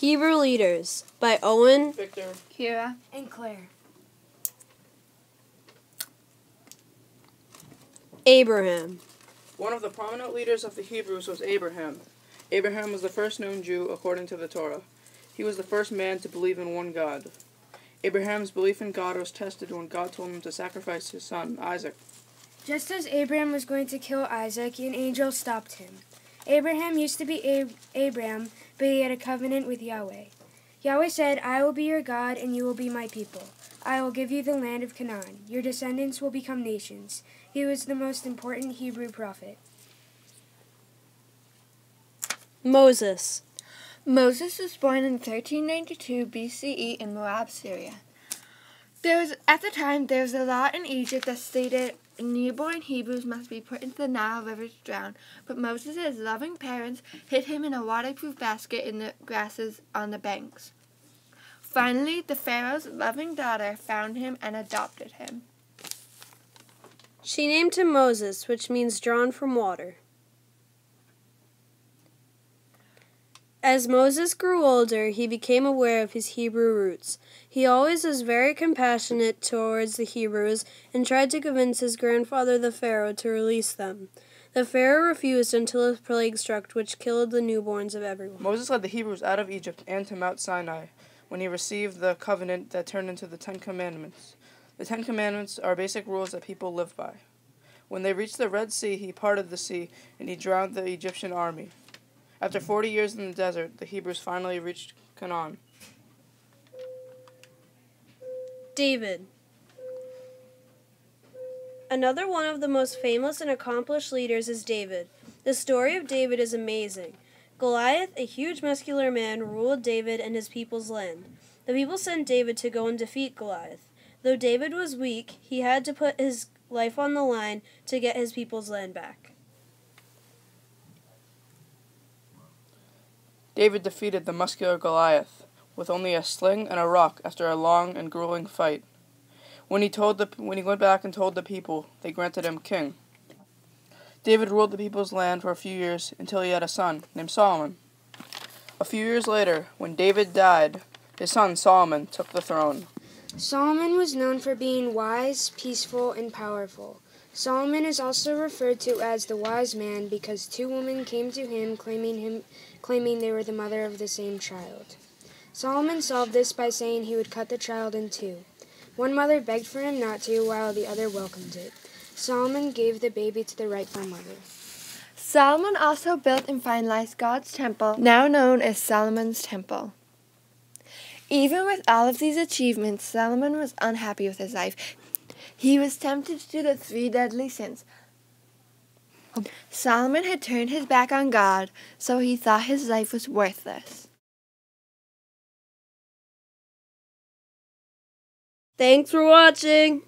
Hebrew Leaders by Owen Victor. Kira. And Claire. Abraham. One of the prominent leaders of the Hebrews was Abraham. Abraham was the first known Jew according to the Torah. He was the first man to believe in one God. Abraham's belief in God was tested when God told him to sacrifice his son, Isaac. Just as Abraham was going to kill Isaac, an angel stopped him. Abraham used to be Ab- Abram, but he had a covenant with Yahweh. Yahweh said, I will be your God, and you will be my people. I will give you the land of Canaan. Your descendants will become nations. He was the most important Hebrew prophet. Moses. Moses was born in 1392 BCE E in Moab, Syria. There was at the time there was a law in Egypt that stated newborn Hebrews must be put into the Nile River to drown, but Moses' loving parents hid him in a waterproof basket in the grasses on the banks. Finally, the Pharaoh's loving daughter found him and adopted him. She named him Moses, which means drawn from water. As Moses grew older, he became aware of his Hebrew roots. He always was very compassionate towards the Hebrews and tried to convince his grandfather the Pharaoh to release them. The Pharaoh refused until a plague struck, which killed the newborns of everyone. Moses led the Hebrews out of Egypt and to Mount Sinai when he received the covenant that turned into the Ten Commandments. The Ten Commandments are basic rules that people live by. When they reached the Red Sea, he parted the sea and he drowned the Egyptian army. After 40 years in the desert, the Hebrews finally reached Canaan. David. Another one of the most famous and accomplished leaders is David. The story of David is amazing. Goliath, a huge muscular man, ruled David and his people's land. The people sent David to go and defeat Goliath. Though David was weak, he had to put his life on the line to get his people's land back. David defeated the muscular Goliath with only a sling and a rock after a long and grueling fight. When he told the when he went back and told the people, they granted him king. David ruled the people's land for a few years until he had a son named Solomon. A few years later, when David died, his son Solomon took the throne. Solomon was known for being wise, peaceful, and powerful. Solomon is also referred to as the wise man because two women came to him claiming him claiming they were the mother of the same child. Solomon solved this by saying he would cut the child in two. One mother begged for him not to, while the other welcomed it. Solomon gave the baby to the rightful mother. Solomon also built and finalized God's temple, now known as Solomon's Temple. Even with all of these achievements, Solomon was unhappy with his life. He was tempted to do the three deadly sins. Solomon had turned his back on God, so he thought his life was worthless. Thanks for watching!